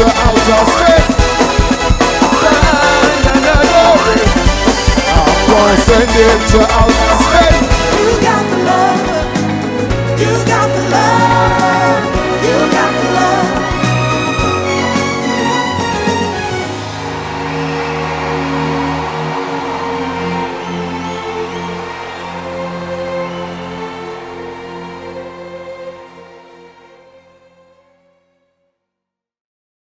to outer space. I'm gonna send it to outer